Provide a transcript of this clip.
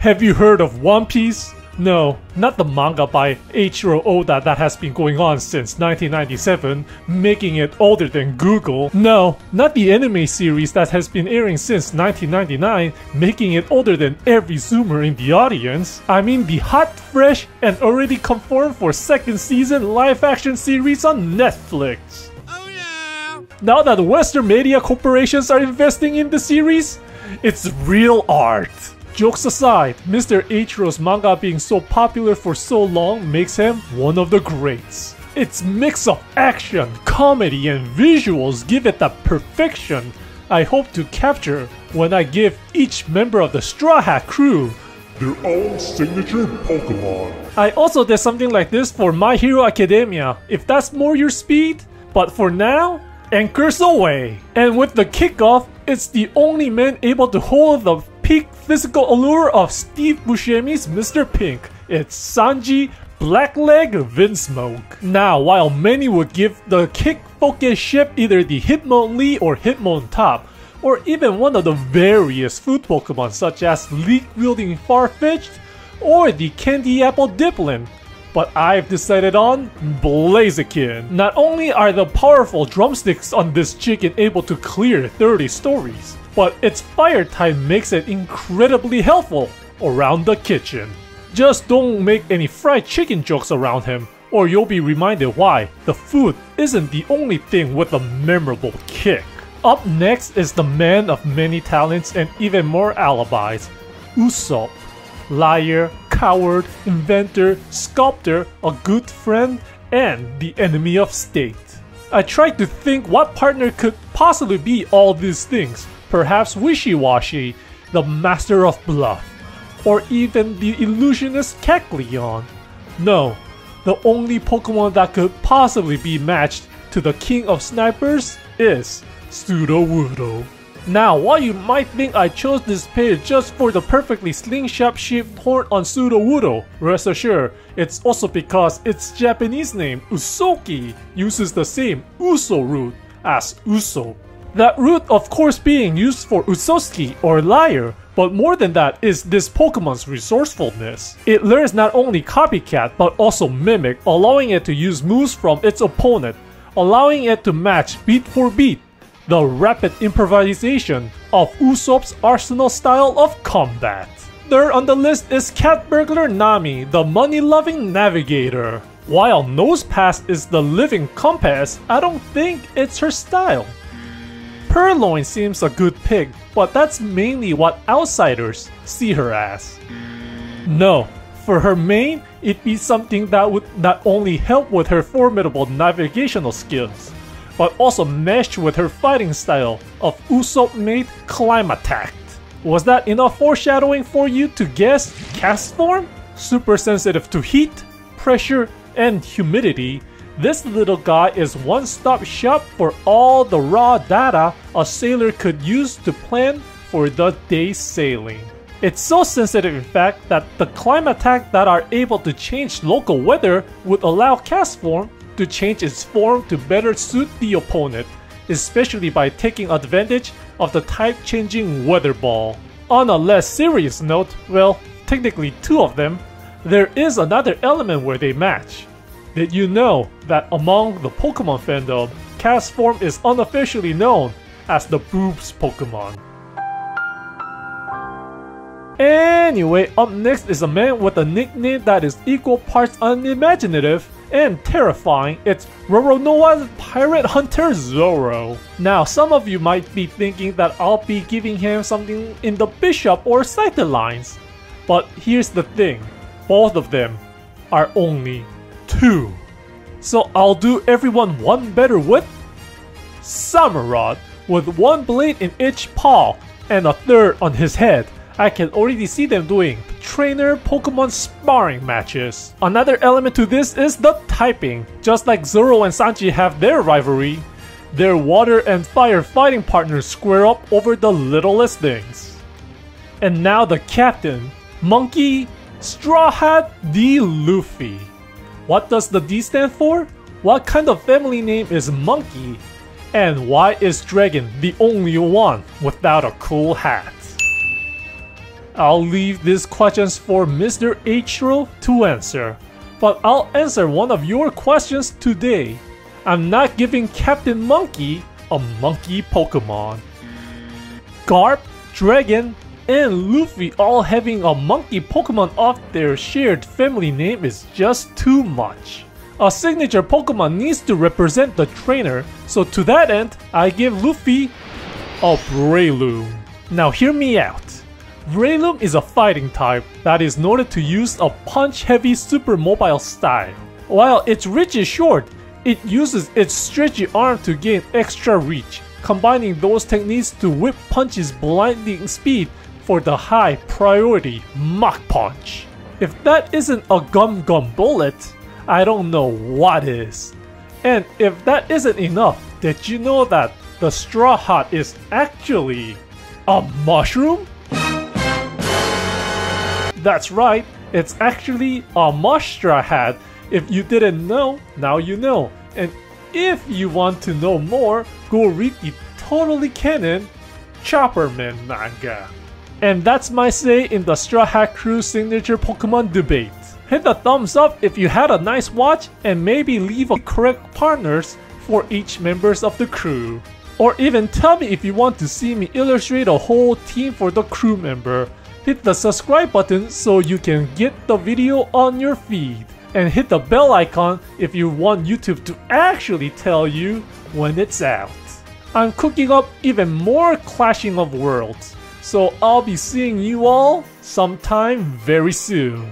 Have you heard of One Piece? No, not the manga by Eiichiro Oda that has been going on since 1997, making it older than Google. No, not the anime series that has been airing since 1999, making it older than every Zoomer in the audience. I mean the hot, fresh, and already confirmed for second season live action series on Netflix. Oh yeah! Now that Western media corporations are investing in the series, it's real art. Jokes aside, Mr. Eiichiro's manga being so popular for so long makes him one of the greats. Its mix of action, comedy, and visuals give it the perfection I hope to capture when I give each member of the Straw Hat crew Their own signature Pokemon. I also did something like this for My Hero Academia, if that's more your speed. But for now, anchors away. And with the kickoff, it's the only man able to hold the peak physical allure of Steve Buscemi's Mr. Pink. It's Sanji Blackleg Vinsmoke. Now, while many would give the kick focused ship either the Hitmonlee or Hitmontop, or even one of the various food Pokemon such as Leek wielding Farfetch'd or the Candy Apple Dipplin, but I've decided on Blaziken. Not only are the powerful drumsticks on this chicken able to clear 30 stories, but its fire type makes it incredibly helpful around the kitchen. Just don't make any fried chicken jokes around him, or you'll be reminded why the food isn't the only thing with a memorable kick. Up next is the man of many talents and even more alibis, Usopp. Liar, coward, inventor, sculptor, a good friend, and the enemy of state. I tried to think what partner could possibly be all these things. Perhaps Wishiwashi, the master of bluff, or even the illusionist Kecleon. No, the only Pokemon that could possibly be matched to the king of snipers is Sudowoodo. Now, while you might think I chose this page just for the perfectly slingshot shaped horn on Sudowoodo, rest assured, it's also because its Japanese name, Usokkie, uses the same Uso root as Uso. That root of course being used for Usotsuki or liar, but more than that is this Pokemon's resourcefulness. It learns not only copycat but also mimic, allowing it to use moves from its opponent, allowing it to match beat for beat the rapid improvisation of Usopp's arsenal style of combat. Third on the list is Cat Burglar Nami, the money-loving navigator. While Nosepass is the living compass, I don't think it's her style. Purrloin seems a good pick, but that's mainly what outsiders see her as. No, for her main, it'd be something that would not only help with her formidable navigational skills, but also meshed with her fighting style of Usopp made Clima-Tact. Was that enough foreshadowing for you to guess Castform? Super sensitive to heat, pressure, and humidity, this little guy is one-stop shop for all the raw data a sailor could use to plan for the day's sailing. It's so sensitive in fact that the Clima-Tact that are able to change local weather would allow Castform to change its form to better suit the opponent, especially by taking advantage of the type changing Weather Ball. On a less serious note, well, technically two of them, there is another element where they match. Did you know that among the Pokemon fandom, Castform is unofficially known as the boobs Pokemon? Anyway, up next is a man with a nickname that is equal parts unimaginative and terrifying. It's Roronoa's Pirate Hunter Zoro. Now, some of you might be thinking that I'll be giving him something in the Bisharp or Scyther lines. But here's the thing, both of them are only two. So I'll do everyone one better with Samurott with one blade in each paw and a third on his head. I can already see them doing trainer Pokemon sparring matches. Another element to this is the typing. Just like Zoro and Sanji have their rivalry, their water and fire fighting partners square up over the littlest things. And now the captain, Monkey Straw Hat D. Luffy. What does the D stand for? What kind of family name is Monkey? And why is Dragon the only one without a cool hat? I'll leave these questions for Mr. H-Ro to answer. But I'll answer one of your questions today. I'm not giving Captain Monkey a monkey Pokemon. Garp, Dragon, and Luffy all having a monkey Pokemon of their shared family name is just too much. A signature Pokemon needs to represent the trainer, so to that end, I give Luffy a Breloom. Now hear me out. Breloom is a fighting type that is noted to use a punch-heavy super mobile style. While its reach is short, it uses its stretchy arm to gain extra reach, combining those techniques to whip punches blinding speed for the high priority Mach Punch. If that isn't a gum gum bullet, I don't know what is. And if that isn't enough, did you know that the Straw Hat is actually a mushroom? That's right, it's actually a Mushra hat. If you didn't know, now you know. And if you want to know more, go read the totally canon Chopperman manga. And that's my say in the Straw Hat Crew signature Pokemon debate. Hit the thumbs up if you had a nice watch and maybe leave a correct partners for each members of the crew. Or even tell me if you want to see me illustrate a whole team for the crew member. Hit the subscribe button so you can get the video on your feed. And hit the bell icon if you want YouTube to actually tell you when it's out. I'm cooking up even more Clashing of Worlds, so I'll be seeing you all sometime very soon.